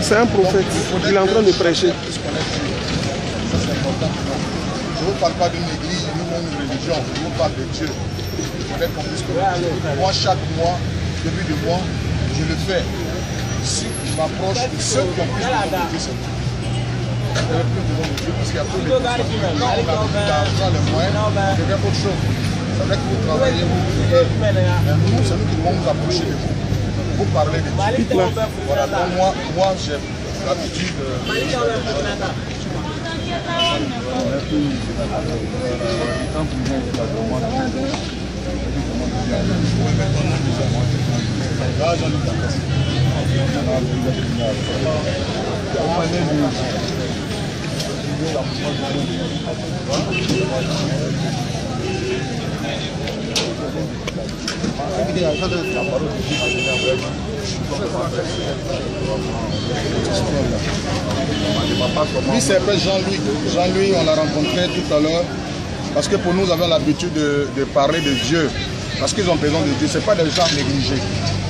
c'est un prophète. Il est en train de prêcher. Je ne vous parle pas d'une église, ni même d'une religion. Je vous parle de Dieu. Il faudrait qu'on puisse connaître. Moi, chaque mois, début de mois, je le fais. Ici, je m'approche de ceux qui ont plus de c'est. Vous avez plus besoin de Dieu parce qu'il y a trop de. Quand a les moyens, devient autre chose. Que vous travaillez, vous priez. Mais nous, c'est nous qui devons nous approcher de vous. Vous parler de Dieu. Voilà, donc moi, moi j'ai l'habitude de. Lui, c'est Jean-Louis. Jean-Louis, on l'a rencontré tout à l'heure. Parce que pour nous, nous avons l'habitude de, de parler de Dieu. Parce qu'ils ont besoin de Dieu. Ce pas des gens négligés.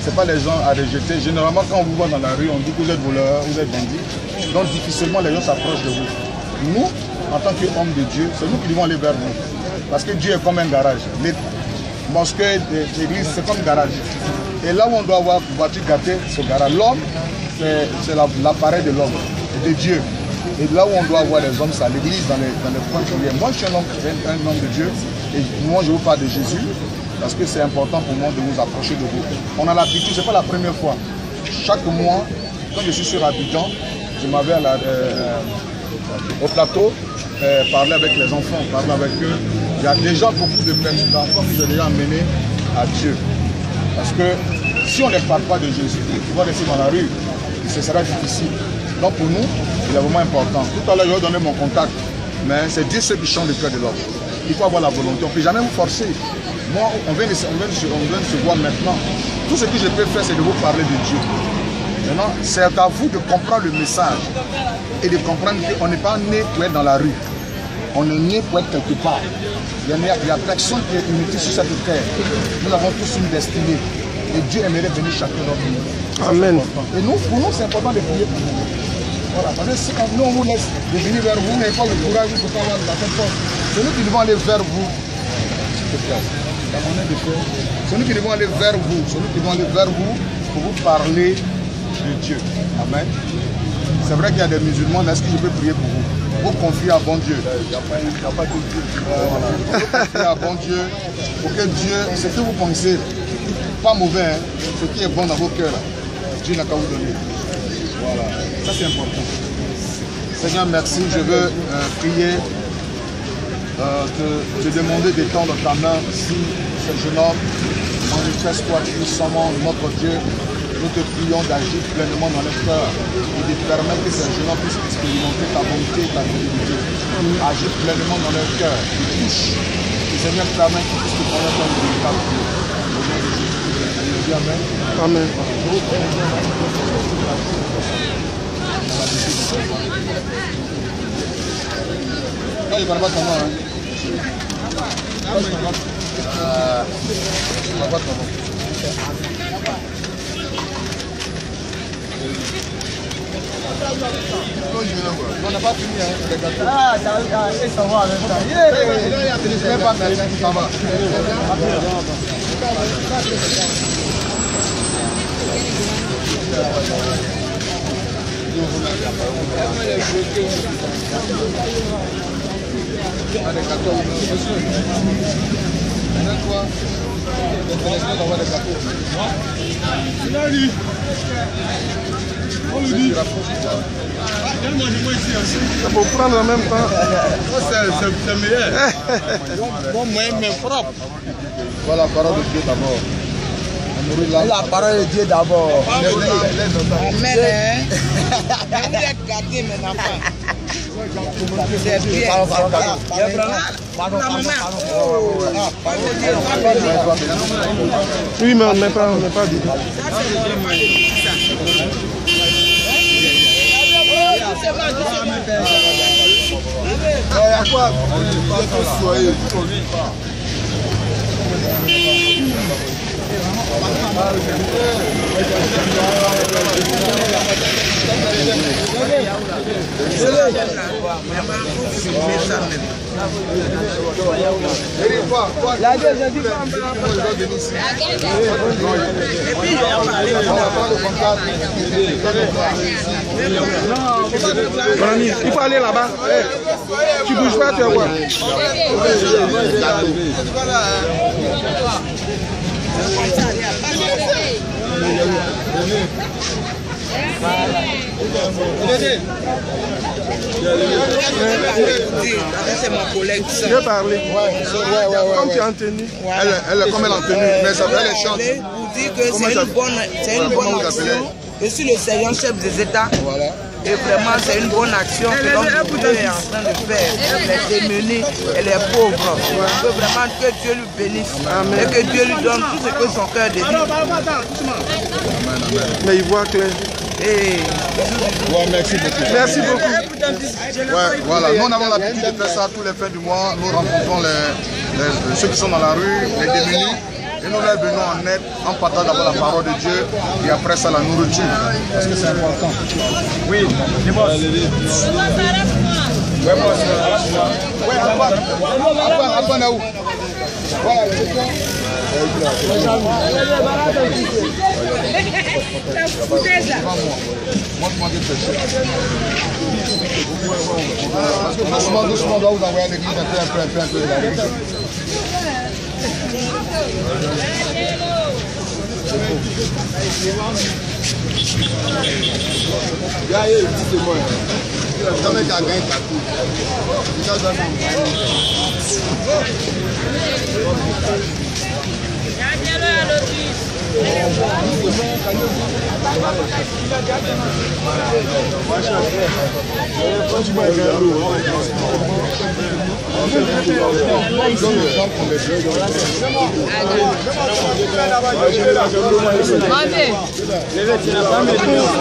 Ce pas des gens à rejeter. Généralement, quand on vous voit dans la rue, on dit que vous êtes voleur, vous êtes bandit. Donc, difficilement, les gens s'approchent de vous. Nous, en tant qu'hommes de Dieu, c'est nous qui devons aller vers vous. Parce que Dieu est comme un garage. Les mosquées, l'église, c'est comme garage. Et là où on doit avoir voiture gâtée, ce garage. L'homme, c'est c'est la- l'appareil de l'homme, de Dieu. Et là où on doit avoir les hommes, c'est à l'église, dans les, dans les points. Moi, je suis un homme, un, homme de Dieu. Et moi, je vous parle de Jésus. Parce que c'est important pour moi de vous approcher de vous. On a l'habitude, c'est pas la première fois. Chaque mois, quand je suis sur Abidjan, je m'avais euh, au plateau, euh, parler avec les enfants, parler avec eux. Il y a déjà beaucoup de personnes d'enfants que j'ai déjà amenés à Dieu. Parce que si on ne parle pas de Jésus, ils vont rester dans la rue. Ce sera difficile. Donc pour nous, il est vraiment important. Tout à l'heure, je vais donner mon contact. Mais c'est Dieu seul qui change le cœur de l'homme. Il faut avoir la volonté. On ne peut jamais vous forcer. Moi, on vient, de, on vient de se voir maintenant. Tout ce que je peux faire, c'est de vous parler de Dieu. Maintenant, c'est à vous de comprendre le message et de comprendre qu'on n'est pas né pour être dans la rue. On est né pour être quelque part. Il n'y a, il y a personne qui est inutile sur cette terre. Nous avons tous une destinée. Et Dieu aimerait venir chacun d'entre nous. Amen. Et nous, pour nous, c'est important de prier pour vous. Voilà, parce que si on- nous, on vous laisse de venir vers vous, vous n'avez pas le courage, pouvez pas avoir la tête forte. C'est nous qui devons aller vers vous. De. C'est nous qui devons aller vers vous. C'est nous qui devons aller vers vous pour vous parler de Dieu. Amen. C'est vrai qu'il y a des musulmans, mais est-ce que je peux prier pour vous? Vous confiez à bon Dieu. Il n'y a pas, de Dieu. Vous confiez à bon Dieu pour que Dieu, ce que vous pensez, pas mauvais, hein, ce qui est bon dans vos cœurs, Dieu n'a qu'à vous donner. Voilà. Ça, c'est important. Seigneur, merci. Je veux euh, prier, euh, te, te demander d'étendre ta main sur ce jeune homme. Manifeste-toi puissamment, notre Dieu. Nous te prions d'agir pleinement dans leur cœur et de permettre que ce jeune homme puisse expérimenter ta bonté et ta fidélité. Agir pleinement dans leur cœur. Touche. Et Seigneur, permets qu'ils puissent te connaître comme une véritable Dieu. Au nom de Jésus. Amen. Amen. Comment, hein. Euh, il parle pas comment. On n'a pas fini, hein. Ah, ça va ça. Je vais pas faire ça va. Ah, quoi. Faut prendre en même temps. C'est meilleur. Bon, moi, mais propre. Voilà la parole de Dieu d'abord. La parole de Dieu d'abord. Les- Amen. hein. Vous êtes gâtés, mes enfants. C'est bien. Oh, ah. Oui, mais on ne met pas, on ne met pas dedans. Ça, c'est vraiment ça. Doucement, doucement. Il y a quoi Vous êtes Mon ami, il faut aller là-bas. Tu bouges pas, tu vas voir. C'est mon collègue. ça. Je vais parler. Ouais, ouais, ouais, ouais, Comme tu es en tenue. Elle, elle, comme elle est en tenue, mais ça elle est chante. Vous dire que c'est une bonne, c'est une bonne action. Je suis le sergent chef des États. Voilà. Et vraiment, c'est une bonne action que l'homme est en train de faire. Les démunis et les pauvres. Que vraiment que Dieu lui bénisse. Et que Dieu lui donne tout ce que son cœur désire. Mais il voit clair. Et Ouais, merci beaucoup. Merci beaucoup. Ouais, voilà. Nous, on avons l'habitude de faire ça tous les fins du mois. Nous rencontrons les, les- ceux qui sont dans la rue, les démunis. Et nous leur venons en aide en partant d'abord la parole de Dieu et après ça la nourriture. Parce que c'est important? Oui. Ouais, que doucement, doucement, on doit vous envoyer à l'église un peu, un peu, un peu, un peu. la l'église.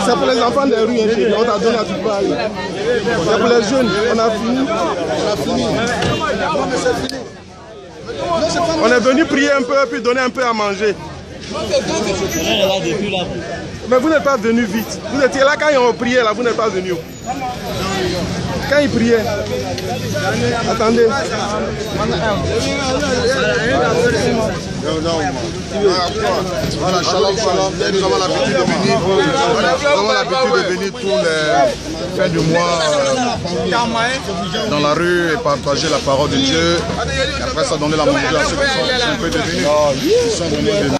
C'est pour les enfants des rues, hein, on t'a donné à tout part. C'est pour les jeunes, on a fini. On a fini. On est venu prier un peu puis donner un peu à manger. Mais vous n'êtes pas venu vite. Vous étiez là quand ils ont prié, là, vous n'êtes pas venu. Quand ils priaient. Attendez. Nous avons l'habitude de venir. Tous les fins du mois euh, dans la rue et partager la parole de Dieu. Et après ça, donner la manger à ceux qui sont